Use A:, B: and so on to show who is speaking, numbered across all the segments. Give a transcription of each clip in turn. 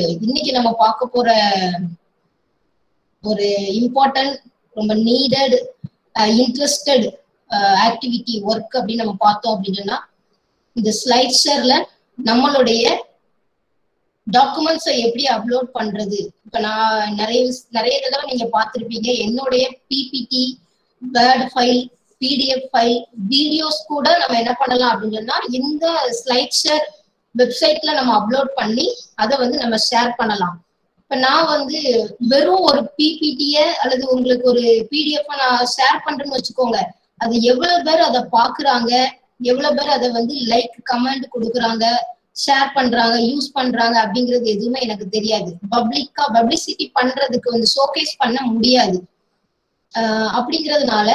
A: இன்னைக்கு நம்ம பார்க்க போற ஒரு இம்பார்ட்டன்ட் ரொம்ப நீடட் இன்ட்ரெஸ்டட் ஆக்டிவிட்டி ஒர்க் அப்படின்னு நம்ம பார்த்தோம் அப்படின்னா இந்த ஸ்லைட் ஷேர்ல நம்மளுடைய டாக்குமெண்ட்ஸை எப்படி அப்லோட் பண்றது? இப்ப நான் நிறைய நிறைய தடவை நீங்க பார்த்துருப்பீங்க என்னுடைய PPT word file PDF file videos கூட நம்ம என்ன பண்ணலாம் அப்படின்னு சொன்னா இந்த ஸ்லைட் ஷேர் வெப்சைட்ல நம்ம அப்லோட் பண்ணி அதை வந்து நம்ம ஷேர் பண்ணலாம். இப்ப நான் வந்து வெறும் ஒரு பிபிடிய அல்லது உங்களுக்கு ஒரு பிடிஎஃப் நான் ஷேர் பண்றேன்னு வச்சுக்கோங்க. அது எவ்வளவு பேர் அதை பாக்குறாங்க எவ்வளவு பேர் அதை வந்து லைக் கமெண்ட் கொடுக்குறாங்க ஷேர் பண்றாங்க யூஸ் பண்றாங்க அப்படிங்கிறது எதுவுமே எனக்கு தெரியாது. பப்ளிக்கா பப்ளிசிட்டி பண்றதுக்கு வந்து ஷோகேஸ் பண்ண முடியாது. அப்படிங்கிறதுனால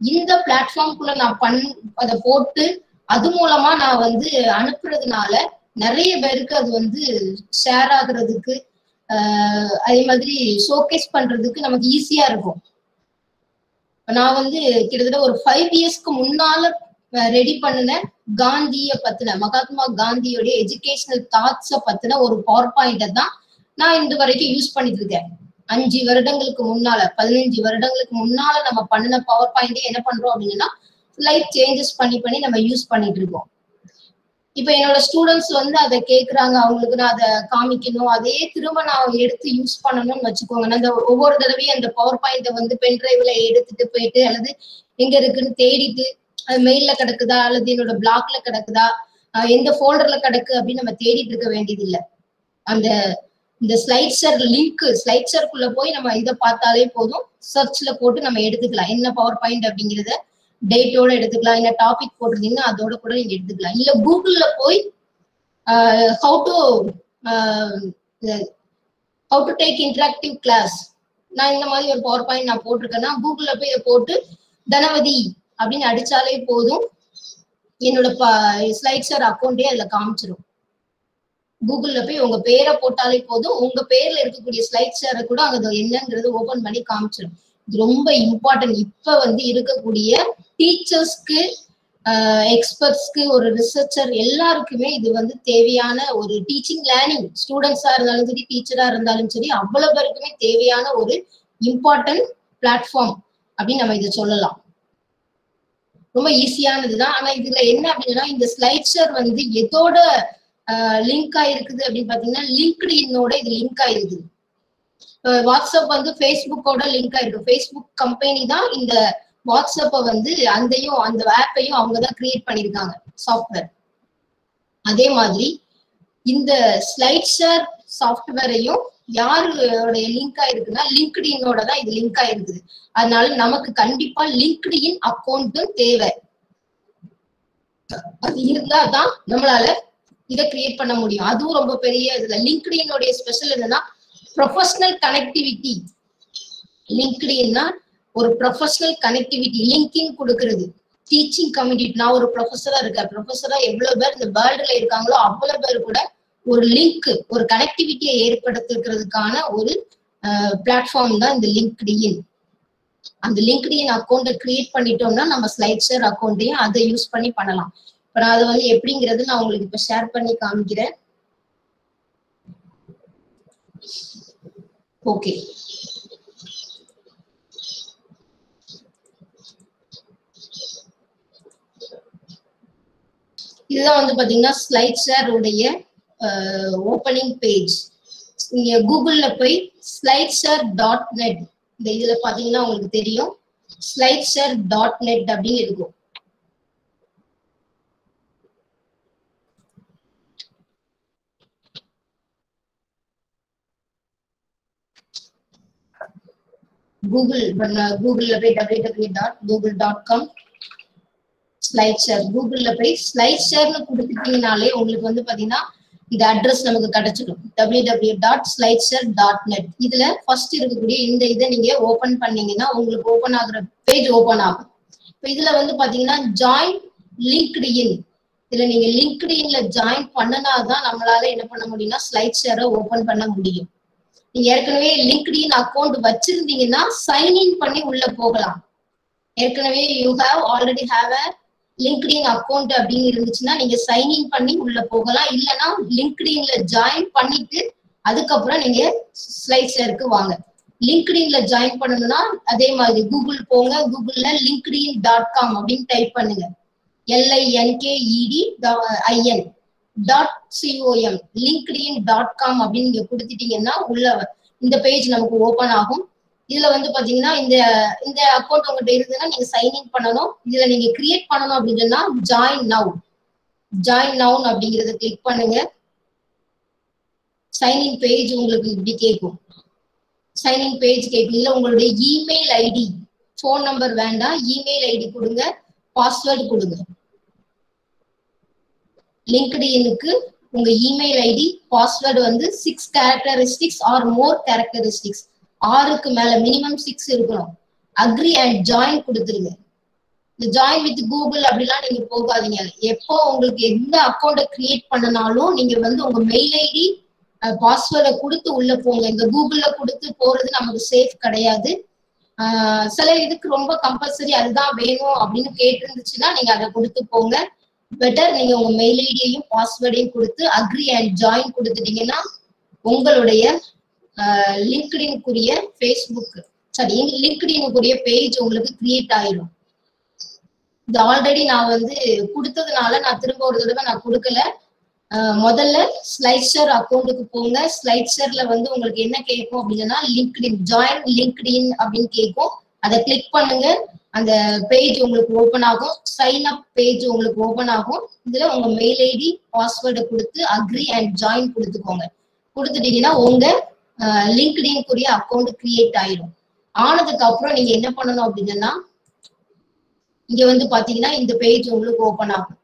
A: இந்த பிளாட்ஃபார்ம்குள்ள நான் பண் அதை போட்டு அது மூலமா நான் வந்து அனுப்புறதுனால நிறைய பேருக்கு அது வந்து ஷேர் ஆகுறதுக்கு அதே மாதிரி ஷோகேஸ் பண்றதுக்கு நமக்கு ஈஸியா இருக்கும். நான் வந்து கிட்டத்தட்ட ஒரு ஃபைவ் இயர்ஸ்க்கு முன்னால ரெடி பண்ணின காந்திய பத்தின மகாத்மா காந்தியோடைய எஜுகேஷனல் தாட்ஸ பத்தின ஒரு பவர் பாயிண்ட தான் நான் இந்த வரைக்கும் யூஸ் பண்ணிட்டு இருக்கேன். அஞ்சு வருடங்களுக்கு முன்னால பதினஞ்சு வருடங்களுக்கு முன்னால நம்ம பண்ணின பவர் பாயிண்டே என்ன பண்றோம் அப்படின்னா லைஃப் சேஞ்சஸ் பண்ணி பண்ணி நம்ம யூஸ் பண்ணிட்டு இருக்கோம். இப்ப என்னோட ஸ்டூடெண்ட்ஸ் வந்து அதை கேக்குறாங்க. அவங்களுக்கு நான் அதை காமிக்கணும். அதே திரும்ப நான் எடுத்து யூஸ் பண்ணணும்னு வச்சுக்கோங்க. அந்த ஒவ்வொரு தடவையும் அந்த பவர் பாயிண்ட வந்து பென்ட்ரைவ்ல எடுத்துட்டு போயிட்டு அல்லது எங்க இருக்குன்னு தேடிட்டு அது மெயில்ல கிடக்குதா? அல்லது என்னோட பிளாக்ல கிடக்குதா? எந்த ஃபோல்டர்ல கிடக்கு அப்படின்னு நம்ம தேடிட்டு இருக்க வேண்டியது இல்லை அந்த இந்த ஸ்லைட்ஸர் லிங்க் ஸ்லைட்ஸருக்குள்ள போய் நம்ம இதை பார்த்தாலே போதும். சர்ச்ல போட்டு நம்ம எடுத்துக்கலாம். என்ன பவர் பாயிண்ட் அப்படிங்கிறத டேட்டோட எடுத்துக்கலாம். இல்ல டாபிக் போட்டிருந்தீங்கன்னா அதோட கூட நீங்க எடுத்துக்கலாம். இல்ல கூகுள்ல போய் how to how to take interactive class நான் இந்த மாதிரி ஒரு பவர் பாயிண்ட் நான் போட்டிருக்கேன்னா கூகுள்ல போய் இதை போட்டு தனவதி அப்படின்னு அடிச்சாலே போதும். என்னோட ஸ்லைட்ஸர் அக்கௌண்டே அதுல காமிச்சிடும் கூகுள்ல போய் உங்க பேரை போட்டாலே போதும். உங்க பேர்ல இருக்கக்கூடிய ஸ்லைட்ஸரை கூட அங்க என்னங்கிறது ஓபன் பண்ணி காமிச்சிடும் இது ரொம்ப இம்பார்ட்டன்ட் இப்ப வந்து இருக்கக்கூடிய டீச்சர்ஸ்க்கு எக்ஸ்பர்ட்ஸ்க்கு ஒரு ரிசர்ச்சர் எல்லாருக்குமே இது வந்து தேவையான ஒரு டீச்சிங் லேர்னிங். ஸ்டூடெண்ட்ஸா இருந்தாலும் சரி டீச்சரா இருந்தாலும் சரி அவ்வளவு பேருக்குமே தேவையான ஒரு இம்பார்ட்டன்ட் பிளாட்ஃபார்ம் அப்படின்னு நம்ம இதை சொல்லலாம். ரொம்ப ஈஸியானதுதான். ஆனா இதுல என்ன அப்படின்னா இந்த ஸ்லைட்ஷர் வந்து எதோட லிங்க் ஆயிருக்குது அப்படின்னு பாத்தீங்கன்னா லிங்க்டு இன்னோட இது லிங்க் ஆயிருக்குது வாட்ஸ்அப் வந்து ஃபேஸ்புக்கோட லிங்க் ஆயிருக்கு. ஃபேஸ்புக் கம்பெனி தான் இந்த வாட்ஸ்அப்பை வந்து அந்தையும் அந்த ஆப்பையும் அவங்க தான் கிரியேட் பண்ணியிருக்காங்க சாஃப்ட்வேர் அதே மாதிரி இந்த ஸ்லைட் ஷேர் சாஃப்ட்வேரையும் யாருடைய லிங்க் ஆயிருக்குன்னா லிங்க்டு தான் இது லிங்க் ஆயிருக்குது அதனால நமக்கு கண்டிப்பா லிங்க்டு இன் அக்கௌண்ட்டும் தேவை. அது இருந்தா தான் நம்மளால இதை கிரியேட் பண்ண முடியும். அதுவும் ரொம்ப பெரிய இதுல லிங்க்டினுடைய ஸ்பெஷல் என்னன்னா ப்ரொஃபஷனல் கனெக்டிவிட்டி லிங்க்டின்னா ஒரு ப்ரொஃபஷனல் கனெக்டிவிட்டி லிங்கிங் கொடுக்கறது. டீச்சிங் கம்யூனிட்டி நான் ஒரு ப்ரொஃபஸரா இருக்கேன். ப்ரொஃபஸரா எவ்வளவு பேர் இந்த வேர்ல்டுல இருக்காங்களோ அவ்வளவு பேர் கூட ஒரு லிங்க் ஒரு கனெக்டிவிட்டியை ஏற்படுத்திக்கிறதுக்கான ஒரு பிளாட்ஃபார்ம் தான் இந்த லிங்க்டின் அந்த லிங்க்டின் அக்கௌண்ட்டை கிரியேட் பண்ணிட்டோம்னா நம்ம ஸ்லைட் ஷேர் அக்கௌண்ட்டையும் அதை யூஸ் பண்ணி பண்ணலாம். இப்ப நான் அதை வந்து எப்படிங்கிறது நான் உங்களுக்கு இப்ப ஷேர் பண்ணி காமிக்கிறேன். ஓகே இதுதான் வந்து பாத்தீங்கன்னா ஸ்லைட் ஷேர் உடைய ஓப்பனிங் பேஜ் நீங்க கூகுள்ல போய் ஸ்லைட் ஷேர் டாட் நெட் இந்த இதுல பாத்தீங்கன்னா உங்களுக்கு தெரியும். ஸ்லைட் ஷேர் டாட் நெட் அப்படின்னு இருக்கும். கூகுள் கூகுள்ல போய் W W dot Google dot com SlideShare கூகுள்ல போய் ஸ்லைட் ஷேர்னு கொடுத்துட்டீங்கனாலே உங்களுக்கு வந்து பாத்தீங்கன்னா இந்த அட்ரஸ் நமக்கு கிடைச்சிடும். W W dot SlideShare dot net இதுல ஃபர்ஸ்ட் இருக்கக்கூடிய இந்த இதை நீங்க ஓபன் பண்ணீங்கன்னா உங்களுக்கு ஓபன் ஆகுற பேஜ் ஓபன் ஆகும். இப்போ இதுல வந்து பாத்தீங்கன்னா ஜாயின் லிங்க்டு இன் இதுல நீங்க லிங்க்டு இன்ல ஜாயின் பண்ணனாதான் நம்மளால என்ன பண்ண முடியும்னா ஸ்லைட் ஷேரை ஓபன் பண்ண முடியும். நீங்க ஏற்கனவே லிங்க்டு இன் அக்கௌண்ட் வச்சிருந்தீங்கன்னா சைன் இன் பண்ணி உள்ள போகலாம். ஏற்கனவே you have already have a LinkedIn account அப்படின்னு இருந்துச்சுன்னா நீங்க சைன் இன் பண்ணி உள்ள போகலாம். இல்லைன்னா லிங்க்டின்ல ஜாயின் பண்ணிட்டு அதுக்கப்புறம் நீங்க ஸ்லைட் ஷேருக்கு வாங்க. லிங்க்டின்ல ஜாயின் பண்ணணும்னா அதே மாதிரி கூகுள் போங்க. கூகுள்ல லிங்க்டின் டாட் காம் அப்படின்னு டைப் பண்ணுங்க. L I N K E D I N dot C O M LinkedIn dot com அப்படின்னு நீங்க கொடுத்துட்டீங்கன்னா உள்ள இந்த பேஜ் நமக்கு ஓபன் ஆகும். இதுல வந்து பாத்தீங்கன்னா இந்த இந்த அக்கௌண்ட் உங்ககிட்ட இருந்ததுன்னா நீங்க சைன்இன் பண்ணணும். இதுல நீங்க கிரியேட் பண்ணணும் அப்படின்னு சொன்னா ஜாயின் நவு ஜாயின் நவுன் அப்படிங்கறத கிளிக் பண்ணுங்க. சைன்இன் பேஜ் உங்களுக்கு இப்படி கேட்கும். சைன்இன் பேஜ் கேட்கும். இதுல உங்களுடைய இமெயில் ஐடி ஃபோன் நம்பர் வேண்டாம். இமெயில் ஐடி கொடுங்க. பாஸ்வேர்டு கொடுங்க. லிங்க்டினுக்கு உங்க இமெயில் ஐடி பாஸ்வேர்டு வந்து six characteristics or more characteristics ஆறுக்கு மேல மினிமம் சிக்ஸ் இருக்கணும். அக்ரி அண்ட் ஜாயின் கொடுத்துருங்க. இந்த ஜாயின் வித் கூகுள் அப்படிலாம் நீங்க போகாதீங்க. எப்போ உங்களுக்கு எந்த அக்கௌண்ட்டை கிரியேட் பண்ணனாலும் நீங்க வந்து உங்க மெயில் ஐடி பாஸ்வேர்டை கொடுத்து உள்ள போங்க. இந்த கூகுள்ல கொடுத்து போறது நமக்கு சேஃப் கிடையாது. சில இதுக்கு ரொம்ப கம்பல்சரி அதுதான் வேணும் அப்படின்னு கேட்டிருந்துச்சுன்னா நீங்க அதை கொடுத்து போங்க. பெட்டர் நீங்க உங்க மெயில் ஐடியையும் பாஸ்வேர்டையும் கொடுத்து அக்ரி அண்ட் ஜாயின் கொடுத்துட்டீங்கன்னா உங்களுடைய லிங்க்டினுக்குரிய ஃபேஸ்புக் சாரி லிங்க்டினுக்குரிய பேஜ் உங்களுக்கு கிரியேட் ஆயிடும் இது ஆல்ரெடி நான் வந்து கொடுத்ததுனால நான் திரும்ப ஒரு தடவை நான் கொடுக்கல. முதல்ல ஸ்லைட்ஷர் அக்கௌண்ட்டுக்கு போங்க. ஸ்லைட்ஷர்ல வந்து உங்களுக்கு என்ன கேட்கும் அப்படின்னா லிங்க்டின் ஜாயின் லிங்க்டின் அப்படின்னு கேட்கும். அதை கிளிக் பண்ணுங்க. அந்த பேஜ் உங்களுக்கு ஓபன் ஆகும். சைன் அப் பேஜ் உங்களுக்கு ஓபன் ஆகும். இதுல உங்க மெயில் ஐடி பாஸ்வேர்டை கொடுத்து அக்ரி அண்ட் ஜாயின் கொடுத்துக்கோங்க. கொடுத்துட்டீங்கன்னா உங்க லிங்க்டின்குரிய அக்கௌண்ட் கிரியேட் ஆயிடும் ஆனதுக்கு அப்புறம் நீங்க என்ன பண்ணணும் அப்படின்னா இங்க வந்து பாத்தீங்கன்னா இந்த பேஜ் உங்களுக்கு ஓபன் ஆகும்.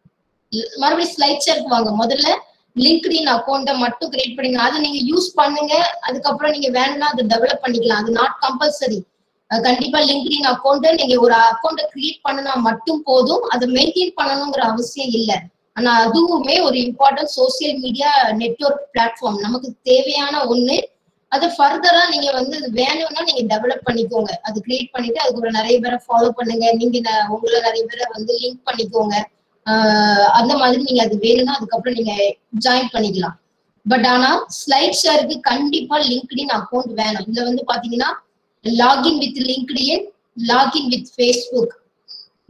A: மறுபடியும் ஸ்லைட் ஷேருக்கு வாங்க. முதல்ல லிங்க்டின் அக்கௌண்ட்டை மட்டும் கிரியேட் பண்ணுங்க. அதை நீங்க யூஸ் பண்ணுங்க. அதுக்கப்புறம் நீங்க வேணும்னா அதை டெவலப் பண்ணிக்கலாம். அது நாட் கம்பல்சரி கண்டிப்பா லிங்க்டின் அக்கௌண்ட்டை நீங்க ஒரு அக்கௌண்ட்டை கிரியேட் பண்ணினா மட்டும் போதும். அதை மெயின்டைன் பண்ணணுங்கிற அவசியம் இல்லை. ஆனா அதுவுமே ஒரு important social media network platform நமக்கு தேவையான ஒண்ணு அதை ஃபர்தரா நீங்க வந்து வேணும்னா நீங்க டெவலப் பண்ணிக்கோங்க. அது கிரியேட் பண்ணிட்டு அதுக்கப்புறம் நிறைய பேரை ஃபாலோ பண்ணுங்க. நீங்க உங்களை நிறைய பேரை வந்து லிங்க் பண்ணிக்கோங்க. அந்த மாதிரி நீங்க அது வேணும்னா அதுக்கப்புறம் நீங்க ஜாயின் பண்ணிக்கலாம். பட் ஆனா ஸ்லைட் ஷேருக்கு கண்டிப்பா லிங்க்டின் அக்கௌண்ட் வேணும். இதுல வந்து பாத்தீங்கன்னா login with LinkedIn login with Facebook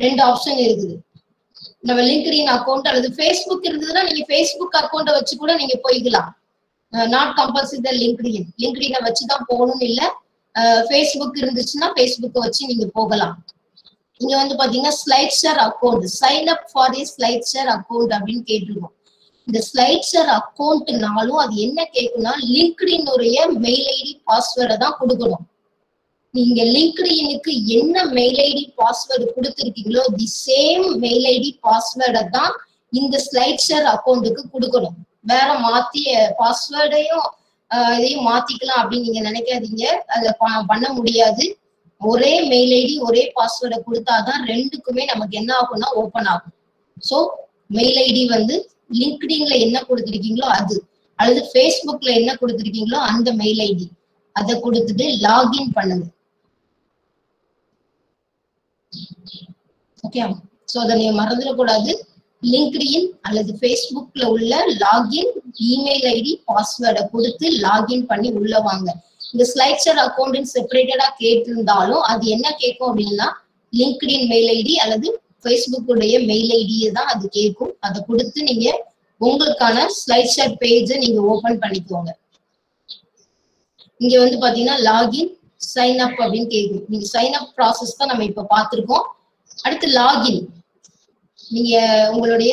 A: ரெண்டு ஆப்ஷன் இருக்குது. நம்ம லிங்க்டின் அக்கௌண்ட் அல்லது ஃபேஸ்புக் இருந்ததுன்னா நீங்க ஃபேஸ்புக் அக்கௌண்ட்டை வச்சு கூட நீங்க போய்க்கலாம். நாட் கம்பல்சரி த லிங்க்டின் லிங்க்டினை வச்சு தான் போகணும்னு இல்லை. ஃபேஸ்புக் இருந்துச்சுன்னா ஃபேஸ்புக்கை வச்சு நீங்க போகலாம். இங்க வந்து பாத்தீங்கன்னா SlideShare account sign up for a SlideShare account அப்படின்னு கேட்டிருக்கோம். இந்த ஸ்லைட் ஷேர் அக்கௌண்ட்னாலும் அது என்ன கேட்கும்னா லிங்க்டினுடைய மெயில் ஐடி பாஸ்வேர்டை தான் கொடுக்கணும். நீங்க லிங்க்டினுக்கு என்ன மெயில் ஐடி பாஸ்வேர்டு கொடுத்துருக்கீங்களோ தி சேம் மெயில் ஐடி பாஸ்வேர்டை தான் இந்த ஸ்லைட் ஷேர் அக்கௌண்ட்டுக்கு கொடுக்கணும். வேற மாத்தி பாஸ்வேர்டையும் இதையும் மாத்திக்கலாம் அப்படின்னு நீங்க நினைக்காதீங்க. அதை பண்ண முடியாது. ஒரே மெயில் ஐடி ஒரே பாஸ்வேர்டை கொடுத்தாதான் ரெண்டுக்குமே நமக்கு என்ன ஆகும்னா ஓப்பன் ஆகும். ஸோ மெயில் ஐடி வந்து லிங்க்டின்ல என்ன கொடுத்துருக்கீங்களோ அது. அல்லது ஃபேஸ்புக்ல என்ன கொடுத்துருக்கீங்களோ அந்த மெயில் ஐடி அதை கொடுத்துட்டு லாகின் பண்ணுங்க. ஓகே ஸோ அதை நீங்க மறந்துடக்கூடாது. லிங்க்டின் அல்லது ஃபேஸ்புக்ல உள்ள லாகின் இமெயில் ஐடி பாஸ்வேர்டை கொடுத்து லாகின் பண்ணி உள்ள வாங்க. இந்த ஸ்லைட்ஷர் அக்கௌண்ட் செப்பரேட்டடா கேட்டிருந்தாலும் அது என்ன கேட்கும் அப்படின்னா லிங்க்டின் மெயில் ஐடி அல்லது ஃபேஸ்புக்குடைய மெயில் ஐடியை தான் அது கேட்கும். அதை கொடுத்து நீங்க உங்களுக்கான ஸ்லைட்ஷர் பேஜை நீங்க ஓபன் பண்ணிக்கோங்க. இங்க வந்து பாத்தீங்கன்னா லாகின் சைன் அப் அப்படின்னு கேட்கும். நீங்க சைன் அப் ப்ராசஸ் தான் நம்ம இப்ப பார்த்திருக்கோம். அடுத்து லாகின். நீங்க உங்களுடைய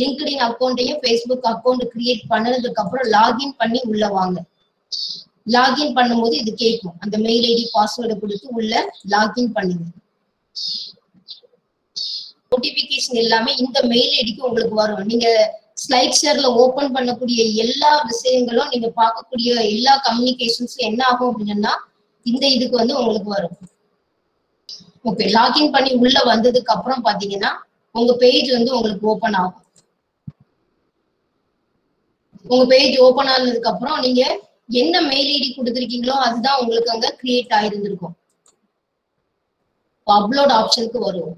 A: லிங்க்டின் அக்கௌண்ட்டையும் ஃபேஸ்புக் அக்கௌண்ட் கிரியேட் பண்ணதுக்கு அப்புறம் லாகின் பண்ணி உள்ள வாங்க. லாகின் பண்ணும்போது இது கேட்கும். அந்த மெயில் ஐடி பாஸ்வேர்டை கொடுத்து உள்ள லாகின் பண்ணுங்க. நோட்டிபிகேஷன் எல்லாமே இந்த மெயில் ஐடிக்கு உங்களுக்கு வரும். நீங்க ஸ்லைட் ஷேர்ல ஓபன் பண்ணக்கூடிய எல்லா விஷயங்களும் நீங்க பார்க்கக்கூடிய எல்லா கம்யூனிகேஷன்ஸும் என்ன ஆகும் அப்படின்னா இந்த இதுக்கு வந்து உங்களுக்கு வரும். ஓகே லாகின் பண்ணி உள்ள வந்ததுக்கு அப்புறம் பாத்தீங்கன்னா உங்க பேஜ் வந்து உங்களுக்கு ஓபன் ஆகும். உங்க பேஜ் ஓபன் ஆனதுக்கு அப்புறம் நீங்க என்ன மெயில் ஐடி கொடுத்துருக்கீங்களோ அதுதான் உங்களுக்கு அங்க கிரியேட் ஆயிருந்திருக்கும். அப்லோட் ஆப்ஷனுக்கு வரும்.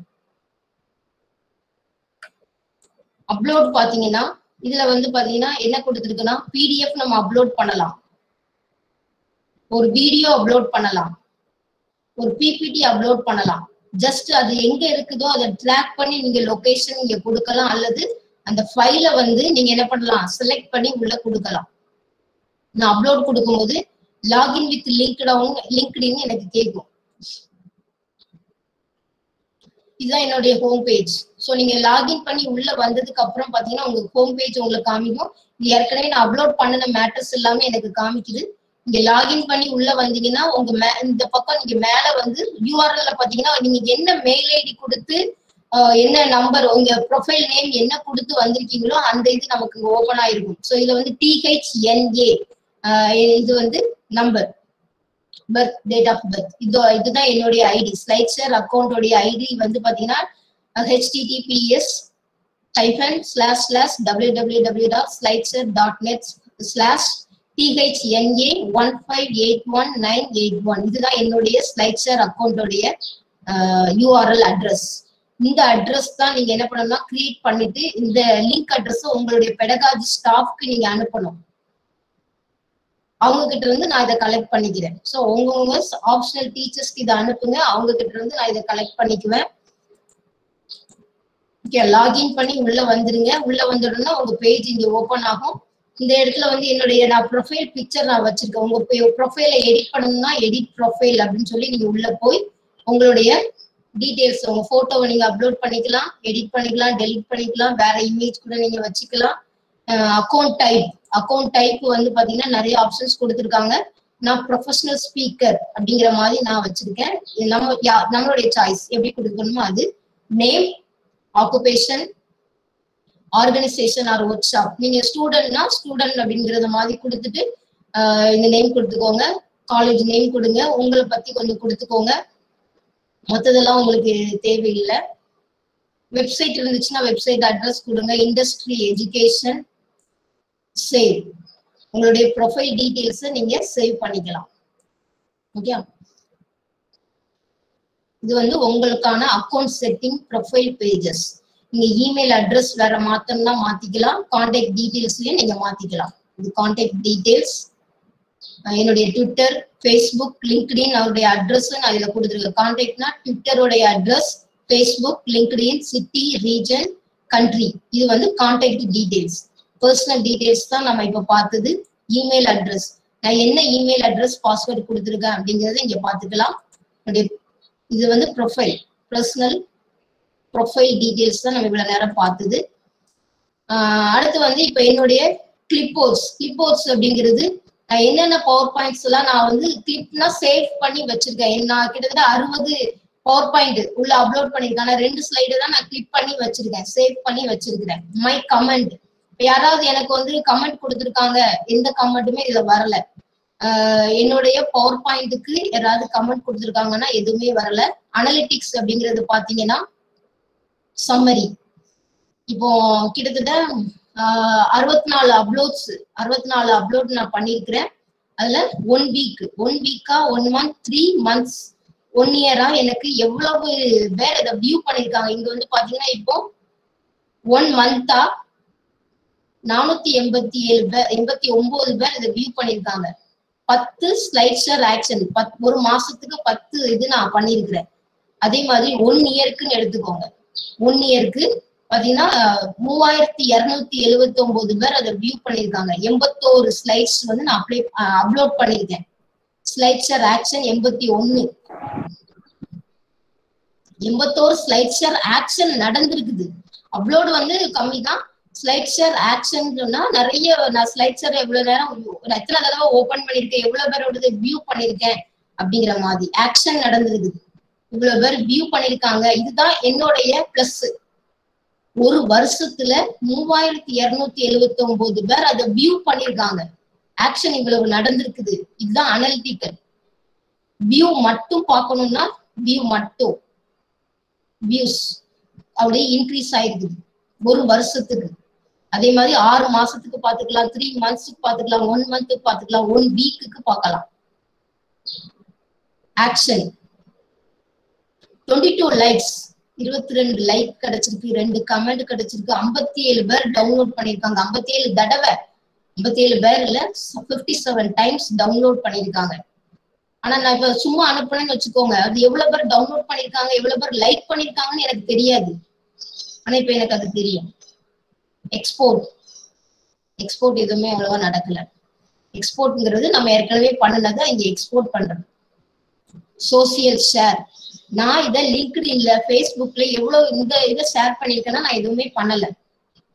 A: அப்லோட் பாத்தீங்கன்னா இதுல வந்து பாத்தீங்கன்னா என்ன கொடுத்துருக்குன்னா பிடிஎஃப் நம்ம அப்லோட் பண்ணலாம். ஒரு வீடியோ அப்லோட் பண்ணலாம். ஒரு பிபிடி அப்லோட் பண்ணலாம். ஜஸ்ட் அது எங்க இருக்குதோ அதை ட்ராக் பண்ணி நீங்க லொகேஷன் நீங்க கொடுக்கலாம். அல்லது அந்த ஃபைலை வந்து நீங்க என்ன பண்ணலாம்? செலக்ட் பண்ணி உள்ள கொடுக்கலாம். நான் அப்லோட் கொடுக்கும்போது லாகின் வித் லிங்க்டவுன் லிங்க்டின் எனக்கு கேட்கும். இதுதான் என்னுடைய ஹோம் பேஜ் ஸோ நீங்க லாகின் பண்ணி உள்ள வந்ததுக்கு அப்புறம் பாத்தீங்கன்னா உங்களுக்கு ஹோம் பேஜ் உங்களுக்கு காமிக்கும். ஏற்கனவே நான் அப்லோட் பண்ணின மேட்டர்ஸ் எல்லாமே எனக்கு காமிக்குது. நீங்க லாகின் பண்ணி உள்ள வந்தீங்கன்னா உங்க மே இந்த பக்கம் நீங்க மேல வந்து யூஆர்எல்ல பாத்தீங்கன்னா நீங்க என்ன மெயில் ஐடி கொடுத்து என்ன நம்பர் உங்க ப்ரொஃபைல் நேம் என்ன கொடுத்து வந்திருக்கீங்களோ அந்த இது நமக்கு ஓபன் ஆயிருக்கும். ஸோ இதுல வந்து டிஹெச்என்ஏ இது வந்து number birth date of birth இது இதுதான் என்னுடைய ஐடி ஸ்லைட்ஷர் அக்கௌண்டோடைய ஐடி வந்து பாத்தீங்கன்னா HTTPS hyphen slash slash W W W dot SlideShare dot net slash DHNA one five eight one nine eight one இதுதான் என்னுடைய ஸ்லைட்ஷர் அக்கௌண்டோடைய யூஆர்எல் அட்ரஸ் இந்த அட்ரஸ் தான் நீங்க என்ன பண்ணணும்னா கிரியேட் பண்ணிட்டு இந்த லிங்க் அட்ரஸ் உங்களுடைய பெடகாஜி ஸ்டாஃப்க்கு நீங்க அனுப்பணும். அவங்க கிட்ட இருந்து நான் இதை கலெக்ட் பண்ணிக்கிறேன். ஸோ உங்கவுங்க ஆப்ஷனல் டீச்சர்ஸ்க்கு இதை அனுப்புங்க. அவங்க கிட்ட இருந்து நான் இதை கலெக்ட் பண்ணிக்குவேன். ஓகே லாகின் பண்ணி உள்ள வந்துருங்க. உள்ள வந்துடும்னா உங்க பேஜ் இங்க ஓபன் ஆகும். இந்த இடத்துல வந்து என்னுடைய நான் ப்ரொஃபைல் பிக்சர் நான் வச்சிருக்கேன். உங்க ப்ரொஃபைலை எடிட் பண்ணணும்னா எடிட் ப்ரொஃபைல் அப்படின்னு சொல்லி நீங்க உள்ள போய் உங்களுடைய டீடைல்ஸ் உங்க போட்டோவை நீங்க அப்லோட் பண்ணிக்கலாம் எடிட் பண்ணிக்கலாம் டெலிட் பண்ணிக்கலாம் வேற இமேஜ் கூட நீங்க வச்சுக்கலாம். அக்கௌண்ட் டைப் அக்கௌண்ட் டைப் வந்து பாத்தீங்கன்னா நிறைய ஆப்ஷன்ஸ் கொடுத்துருக்காங்க. நான் ப்ரொஃபஷனல் ஸ்பீக்கர் அப்படிங்கிற மாதிரி நான் வச்சிருக்கேன். நம்ம யா- நம்மளுடைய சாய்ஸ் எப்படி கொடுக்கணுமோ அது name occupation organisation or workshop நீங்க ஸ்டூடெண்ட்னா ஸ்டூடெண்ட் அப்படிங்கறத மாதிரி கொடுத்துட்டு இந்த நேம் கொடுத்துக்கோங்க. காலேஜ் நேம் கொடுங்க. உங்களை பத்தி கொஞ்சம் கொடுத்துக்கோங்க. மொத்ததெல்லாம் உங்களுக்கு தேவையில்லை. வெப்சைட் இருந்துச்சுன்னா வெப்சைட் அட்ரஸ் கொடுங்க. இண்டஸ்ட்ரி எஜுகேஷன் சேவ் உங்களுடைய ப்ரொஃபைல் டீட்டெயில்ஸை நீங்க சேவ் பண்ணிக்கலாம். ஓகே இது வந்து உங்களுக்கான அக்கௌண்ட் செட்டிங் ப்ரொஃபைல் பேஜஸ் நீங்க இமெயில் அட்ரஸ் வேற மாத்தம்னா மாத்திக்கலாம். கான்டாக்ட் டீடைல்ஸ்லயும் நீங்க மாத்திக்கலாம். இது கான்டாக்ட் டீடைல்ஸ் என்னுடைய ட்விட்டர் ஃபேஸ்புக் லிங்க்டின் அவருடைய அட்ரஸ் நான் இதுல கொடுத்துருக்கேன். கான்டாக்ட்னா ட்விட்டருடைய address Facebook LinkedIn city region country இது வந்து கான்டாக்ட் டீடைல்ஸ் பர்சனல் டீடைல்ஸ் தான் நம்ம இப்ப பார்த்தது. இமெயில் அட்ரஸ் நான் என்ன இமெயில் அட்ரஸ் பாஸ்வேர்டு கொடுத்துருக்கேன் அப்படிங்கறத இங்க பாத்துக்கலாம் இது வந்து ப்ரொஃபைல் பர்சனல் ப்ரொஃபைல் டீடைல்ஸ் தான் நம்ம இவ்வளவு நேரம் பார்த்தது. அடுத்து வந்து இப்ப என்னுடைய கிளிப்போர்ட்ஸ் கிளிப்போர்ட்ஸ் அப்படிங்கிறது நான் என்னென்ன பவர் பாயிண்ட்ஸ் எல்லாம் நான் வந்து கிளிப்னா சேவ் பண்ணி வச்சிருக்கேன். நான் கிட்டத்தட்ட அறுபது பவர் பாயிண்ட் உள்ள அப்லோட் பண்ணிருக்கேன் ஆனா ரெண்டு ஸ்லைடு தான் நான் கிளிப் பண்ணி வச்சிருக்கேன். சேவ் பண்ணி வச்சிருக்கிறேன். மை கமெண்ட் யாராவது எனக்கு வந்து கமெண்ட் கொடுத்துருக்காங்க. எந்த கமெண்ட்டுமே இதுல வரல. என்னுடைய பவர் பாயிண்ட்டுக்கு யாராவது கமெண்ட் கொடுத்துருக்காங்கன்னா எதுவுமே வரல. அனலிட்டிக்ஸ் அப்படிங்கிறது பாத்தீங்கன்னா சம்மரி இப்போ கிட்டத்தட்ட அறுபத்தி நாலு அப்லோட்ஸ் அறுபத்தி நாலு அப்லோட் நான் பண்ணியிருக்கிறேன் அதுல ஒன் வீக் ஒன் வீக்கா one month three months one இயரா எனக்கு எவ்வளவு பேர் இதை வியூ பண்ணிருக்காங்க? இங்க வந்து பாத்தீங்கன்னா இப்போ ஒன் மந்தா நானூத்தி எண்பத்தி ஏழு பேர் எண்பத்தி ஒன்பது பேர் இதை வியூ பண்ணிருக்காங்க. பத்து ஸ்லைட்ஸர் ஆக்ஷன் பத் ஒரு மாசத்துக்கு பத்து இது நான் பண்ணியிருக்கிறேன் அதே மாதிரி ஒன் இயர்க்குன்னு எடுத்துக்கோங்க. ஒன் இயருக்கு பாத்தீங்கன்னா மூவாயிரத்தி இருநூத்தி எழுவத்தி ஒன்பது பேர் அதை வியூ பண்ணிருக்காங்க எண்பத்தோரு ஸ்லைட்ஸ் வந்து நான் அப்ளை அப்லோட் பண்ணிருக்கேன் ஸ்லைட்ஸர் ஆக்ஷன் எண்பத்தி ஒன்னு எண்பத்தோரு ஸ்லைட்ஸர் ஆக்ஷன் நடந்திருக்குது. அப்லோடு வந்து கம்மி தான் ஸ்லைட்ஸர் ஆக்ஷன் சொன்னா நிறைய நான் ஸ்லைட்ஸர் எவ்வளவு நேரம் எத்தனை தடவை ஓபன் பண்ணிருக்கேன் எவ்வளவு பேரோட வியூ பண்ணிருக்கேன் அப்படிங்கிற மாதிரி. ஆக்ஷன் நடந்திருக்குது. இவ்வளவு பேர் வியூ பண்ணிருக்காங்க. இதுதான் என்னுடைய பிளஸ் ஒரு வருஷத்துல மூவாயிரத்தி இருநூத்தி எழுபத்தி ஒன்பது பேர் அதை வியூ பண்ணிருக்காங்க. ஆக்ஷன் இவ்வளவு நடந்திருக்குது. இதுதான் அனலிட்டிக்கல் வியூ மட்டும் பார்க்கணும்னா வியூ மட்டும். வியூஸ் அப்படியே இன்க்ரீஸ் ஆயிருக்குது. ஒரு வருஷத்துக்கு. அதே மாதிரி ஆறு மாசத்துக்கு பாத்துக்கலாம் த்ரீ மந்த்ஸுக்கு பாத்துக்கலாம் ஒன் மந்த்துக்கு பாத்துக்கலாம் ஒன் வீக்குக்கு பார்க்கலாம். ஆக்ஷன் டுவெண்ட்டி டூ லைக்ஸ் இருபத்தி ரெண்டு லைக் கிடைச்சிருக்கு ரெண்டு கமெண்ட் கிடைச்சிருக்கு. ஐம்பத்தி ஏழு பேர் டவுன்லோட் பண்ணிருக்காங்க ஐம்பத்தி ஏழு தடவை ஐம்பத்தி ஏழு பேர் இல்ல பிப்டி செவன் டைம்ஸ் டவுன்லோட் பண்ணிருக்காங்க ஆனா நான் இப்ப சும்மா அனுப்புனேன்னு வச்சுக்கோங்க. அது எவ்வளவு பேர் டவுன்லோட் பண்ணிருக்காங்க எவ்வளவு பேர் லைக் பண்ணிருக்காங்கன்னு எனக்கு தெரியாது. ஆனா இப்ப எனக்கு அது தெரியும். எக்ஸ்போர்ட் எக்ஸ்போர்ட் எதுவுமே அவ்வளவா நடக்கல. எக்ஸ்போர்ட்ங்கிறது நம்ம ஏற்கனவே பண்ணுனதை இங்க எக்ஸ்போர்ட் பண்றது சோசியல் ஷேர் நான் இதை லிங்க்டின்ல ஃபேஸ்புக்ல எவ்வளவு இந்த இதை ஷேர் பண்ணிருக்கேன்னா நான் எதுவுமே பண்ணல.